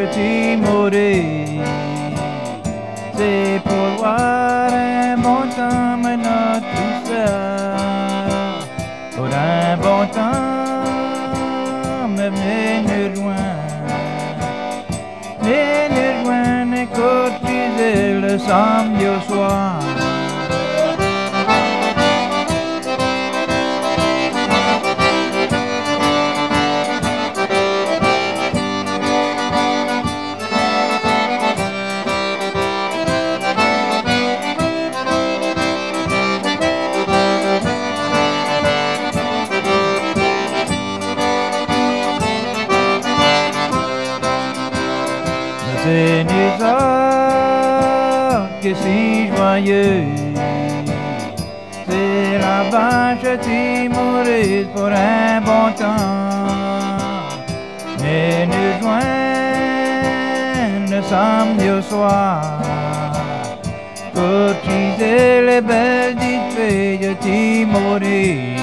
cheti mori se por ware montam na tusa Por un bon temps me venir loin Venir loin et cotiser le samedi au soir C'est autres que si joyeux? C'est la vache timorise pour un bon temps. Et nous joignent le samedi au soir. Cotiser les belles dites de Timoris.